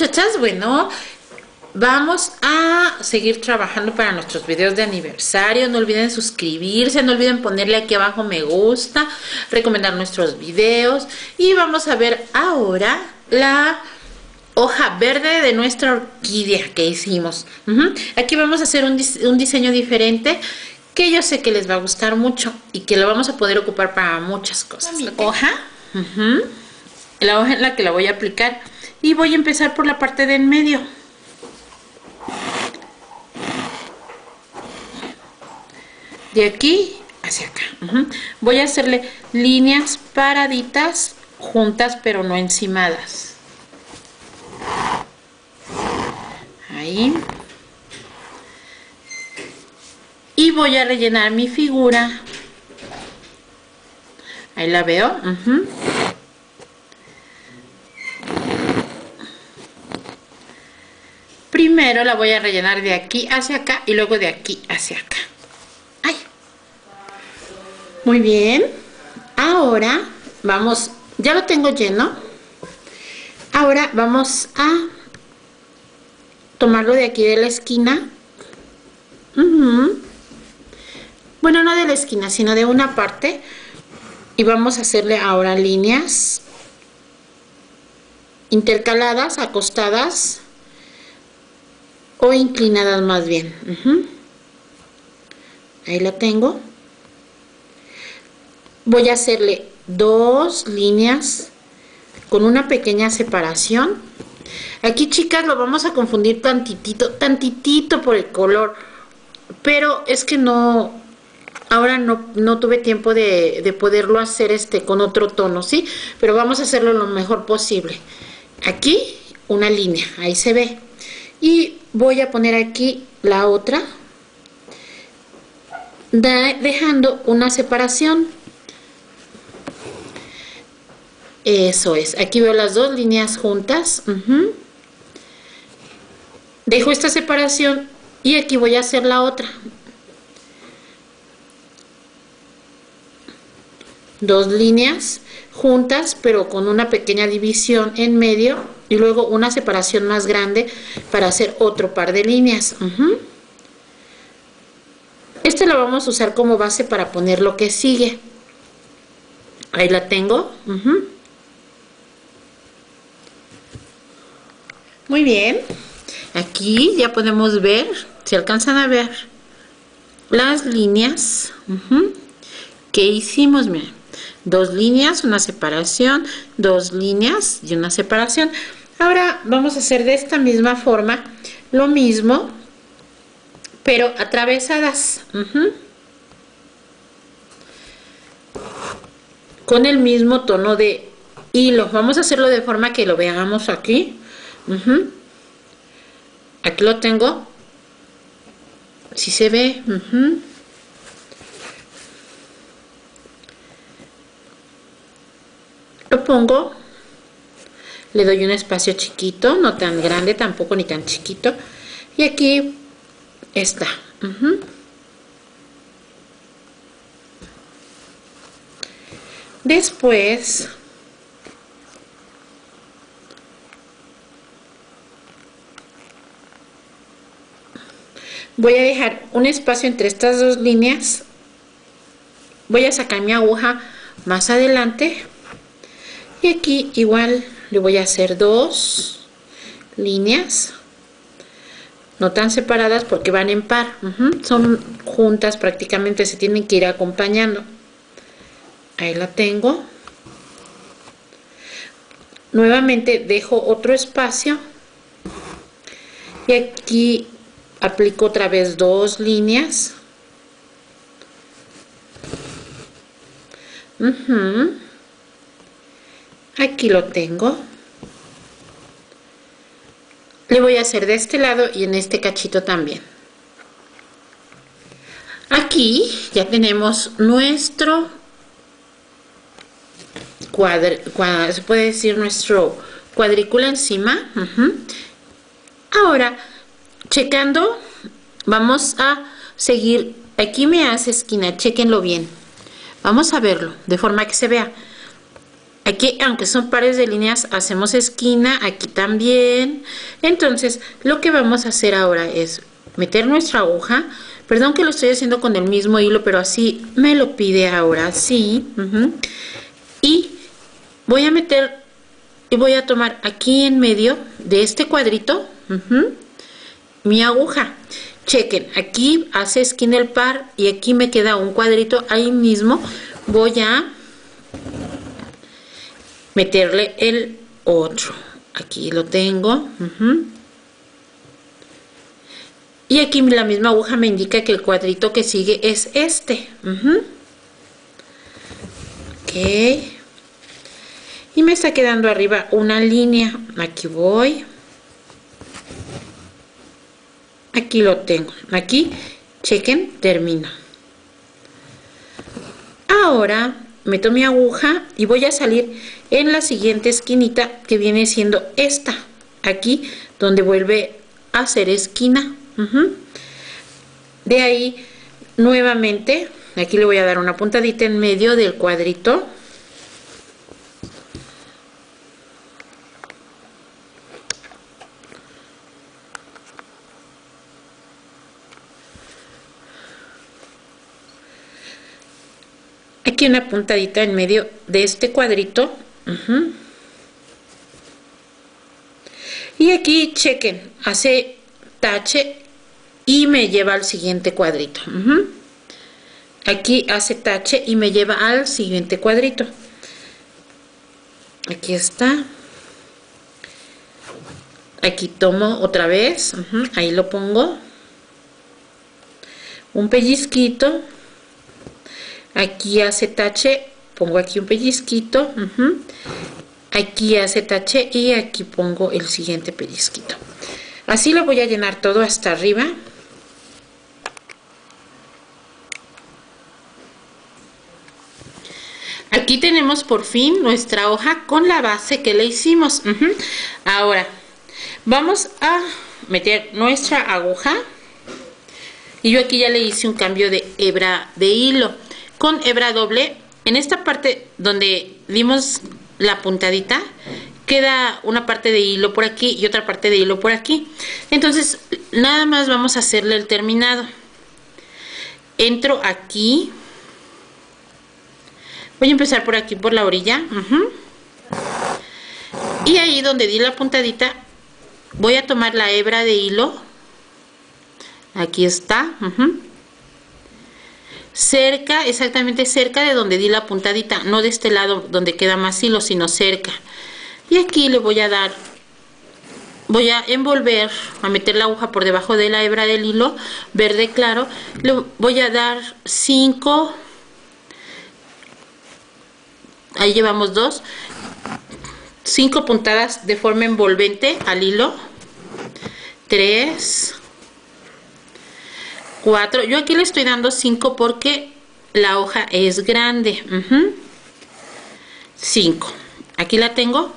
Muchachas, bueno, vamos a seguir trabajando para nuestros videos de aniversario. No olviden suscribirse, no olviden ponerle aquí abajo me gusta, recomendar nuestros videos. Y vamos a ver ahora la hoja verde de nuestra orquídea que hicimos. Aquí vamos a hacer un, diseño diferente que yo sé que les va a gustar mucho y que lo vamos a poder ocupar para muchas cosas. hoja, la hoja en la que la voy a aplicar y voy a empezar por la parte de en medio. De aquí hacia acá. Voy a hacerle líneas paraditas juntas pero no encimadas. Ahí. Y voy a rellenar mi figura. Ahí la veo. Primero la voy a rellenar de aquí hacia acá y luego de aquí hacia acá. ¡Ay! Muy bien. Ahora vamos, ya lo tengo lleno. Ahora vamos a tomarlo de aquí de la esquina. Bueno, no de la esquina, sino de una parte. Y vamos a hacerle ahora líneas intercaladas, acostadas o inclinadas más bien. Ahí la tengo. Voy a hacerle dos líneas con una pequeña separación. Aquí chicas lo vamos a confundir tantitito, tantitito por el color, pero es que no, ahora no, no tuve tiempo de, de, poderlo hacer este con otro tono, ¿sí? Pero vamos a hacerlo lo mejor posible. Aquí una línea, ahí se ve. Y voy a poner aquí la otra, dejando una separación. Eso es, aquí veo las dos líneas juntas. Dejo esta separación y aquí voy a hacer la otra. Dos líneas juntas pero con una pequeña división en medio y luego una separación más grande para hacer otro par de líneas. Este lo vamos a usar como base para poner lo que sigue. Ahí la tengo. Muy bien. Aquí ya podemos ver, si alcanzan a ver, las líneas que hicimos. Miren, dos líneas, una separación, dos líneas y una separación. Ahora vamos a hacer de esta misma forma lo mismo, pero atravesadas. Con el mismo tono de hilo. Vamos a hacerlo de forma que lo veamos aquí. Aquí lo tengo. Si se ve. Lo pongo. Le doy un espacio chiquito, no tan grande tampoco ni tan chiquito. Y aquí está. Después voy a dejar un espacio entre estas dos líneas voy a sacar mi aguja más adelante y aquí igual le voy a hacer dos líneas no tan separadas porque van en par son juntas prácticamente se tienen que ir acompañando. Ahí la tengo. Nuevamente dejo otro espacio y aquí aplico otra vez dos líneas aquí lo tengo. Le voy a hacer de este lado y en este cachito también. Aquí ya tenemos nuestro cuadro, se puede decir nuestro cuadrícula encima. Ahora checando vamos a seguir. Aquí me hace esquina chequenlo bien. Vamos a verlo de forma que se vea Aquí, aunque son pares de líneas, hacemos esquina, aquí también. Entonces, lo que vamos a hacer ahora es meter nuestra aguja. Perdón que lo estoy haciendo con el mismo hilo, pero así me lo pide ahora, sí. Y voy a meter y voy a tomar aquí en medio de este cuadrito mi aguja. Chequen, aquí hace esquina el par y aquí me queda un cuadrito. Ahí mismo voy a meterle el otro. Aquí lo tengo. Y aquí la misma aguja me indica que el cuadrito que sigue es este. Ok. Y me está quedando arriba una línea. Aquí voy. Aquí lo tengo. Aquí, chequen, termino. Ahora meto mi aguja y voy a salir en la siguiente esquinita que viene siendo esta. Aquí donde vuelve a hacer esquina. De ahí, nuevamente, aquí le voy a dar una puntadita en medio del cuadrito. Aquí una puntadita en medio de este cuadrito. Y aquí chequen, hace tache y me lleva al siguiente cuadrito. Aquí hace tache y me lleva al siguiente cuadrito. Aquí está. Aquí tomo otra vez. Ahí lo pongo. Un pellizquito. Aquí hace tache. Pongo aquí un pellizquito. Aquí hace tache y aquí pongo el siguiente pellizquito. Así lo voy a llenar todo hasta arriba. Aquí tenemos por fin nuestra hoja con la base que le hicimos. Ahora, vamos a meter nuestra aguja. Y yo aquí ya le hice un cambio de hebra de hilo. Con hebra doble, en esta parte donde dimos la puntadita, queda una parte de hilo por aquí y otra parte de hilo por aquí. Entonces, nada más vamos a hacerle el terminado. Entro aquí. Voy a empezar por aquí, por la orilla. Y ahí donde di la puntadita, voy a tomar la hebra de hilo. Aquí está. Cerca, exactamente cerca de donde di la puntadita. No de este lado donde queda más hilo, sino cerca y aquí le voy a dar voy a envolver a meter la aguja por debajo de la hebra del hilo verde claro le voy a dar 5 ahí llevamos dos 5 puntadas de forma envolvente al hilo 3 4 yo aquí le estoy dando 5 porque la hoja es grande 5 aquí la tengo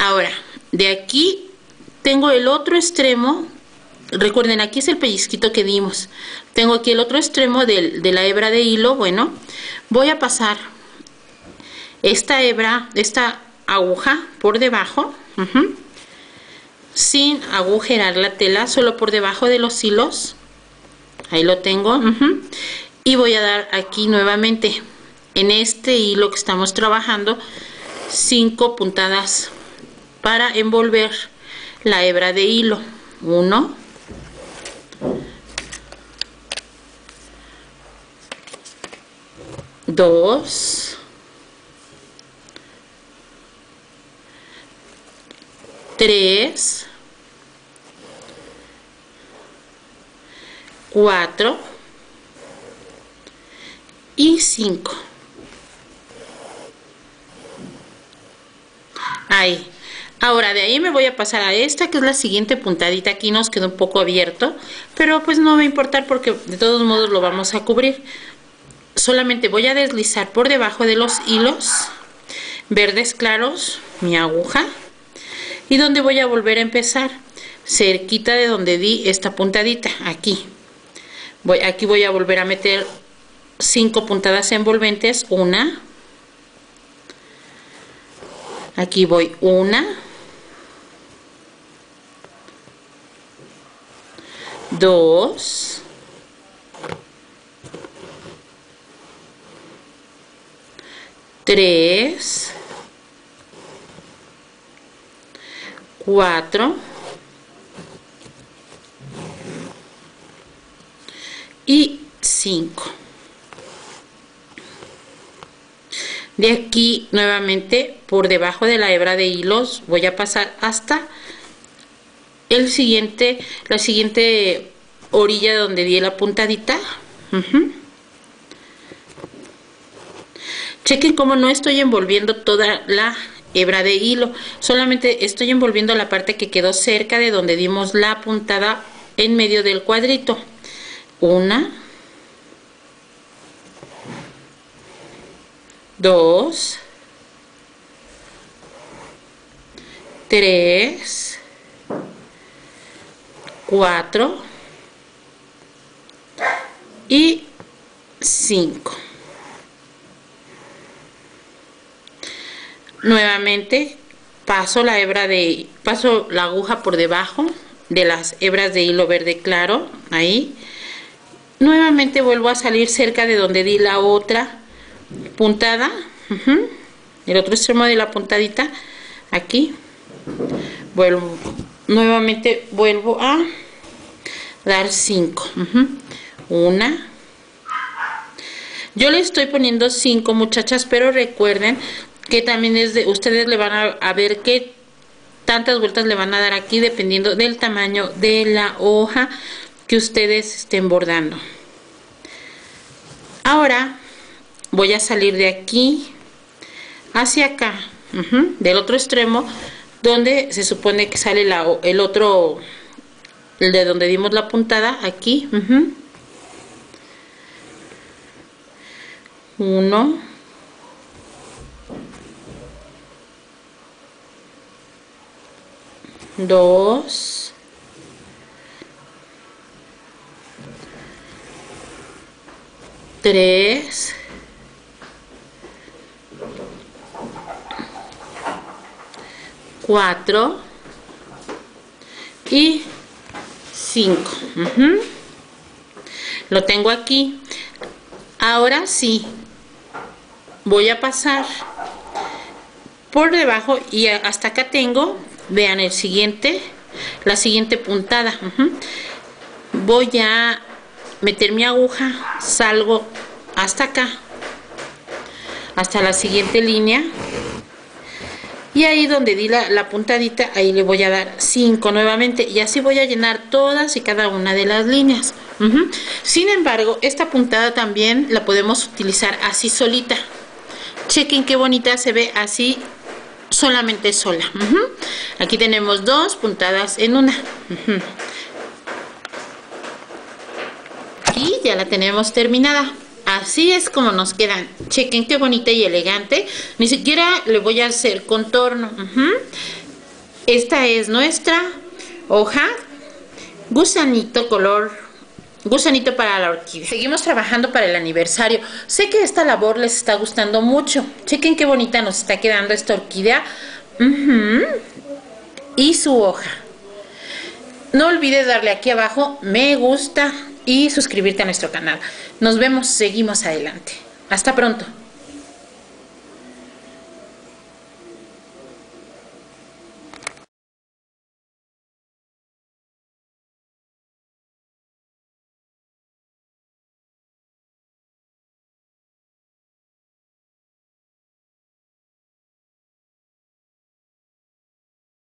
Ahora, de aquí tengo el otro extremo. Recuerden, aquí es el pellizquito que dimos. Tengo aquí el otro extremo de, la hebra de hilo. Bueno, voy a pasar esta hebra, esta aguja por debajo. sin agujerar la tela, solo por debajo de los hilos. Ahí lo tengo. Y voy a dar aquí nuevamente en este hilo que estamos trabajando cinco puntadas para envolver la hebra de hilo. Uno, dos, tres, cuatro y cinco. Ahí. Ahora de ahí me voy a pasar a esta que es la siguiente puntadita. Aquí nos quedó un poco abierto, pero pues no va a importar porque de todos modos lo vamos a cubrir. Solamente voy a deslizar por debajo de los hilos verdes claros mi aguja y donde voy a volver a empezar cerquita de donde di esta puntadita aquí voy aquí voy a volver a meter cinco puntadas envolventes. Una. Aquí voy. Una. Dos. Tres. Cuatro de aquí nuevamente por debajo de la hebra de hilos voy a pasar hasta el siguiente la siguiente orilla donde di la puntadita. Chequen cómo no estoy envolviendo toda la hebra de hilo solamente estoy envolviendo la parte que quedó cerca de donde dimos la puntada en medio del cuadrito. Una dos, tres, cuatro. Y cinco. Nuevamente paso la hebra de paso la aguja por debajo de las hebras de hilo verde claro ahí. Nuevamente vuelvo a salir cerca de donde di la otra puntada el otro extremo de la puntadita aquí vuelvo nuevamente vuelvo a dar 5 una yo le estoy poniendo 5 muchachas pero recuerden que también es de ustedes le van a, a ver qué tantas vueltas le van a dar aquí dependiendo del tamaño de la hoja que ustedes estén bordando. Ahora voy a salir de aquí hacia acá del otro extremo donde se supone que sale la, el otro el de donde dimos la puntada aquí uno. Dos. Tres 4 y 5 lo tengo aquí. Ahora sí voy a pasar por debajo y hasta acá tengo vean el siguiente la siguiente puntada. Voy a meter mi aguja salgo hasta acá hasta la siguiente línea y ahí donde di la, puntadita ahí le voy a dar 5 nuevamente y así voy a llenar todas y cada una de las líneas. Sin embargo esta puntada también la podemos utilizar así solita. Chequen qué bonita se ve así solamente sola. Aquí tenemos dos puntadas en una. Y ya la tenemos terminada Así es como nos quedan. Chequen qué bonita y elegante. Ni siquiera le voy a hacer contorno. Esta es nuestra hoja. Gusanito color gusanito para la orquídea. Seguimos trabajando para el aniversario. Sé que esta labor les está gustando mucho. Chequen qué bonita nos está quedando esta orquídea. Y su hoja. No olvides darle aquí abajo me gusta y suscribirte a nuestro canal. Nos vemos, seguimos adelante. Hasta pronto.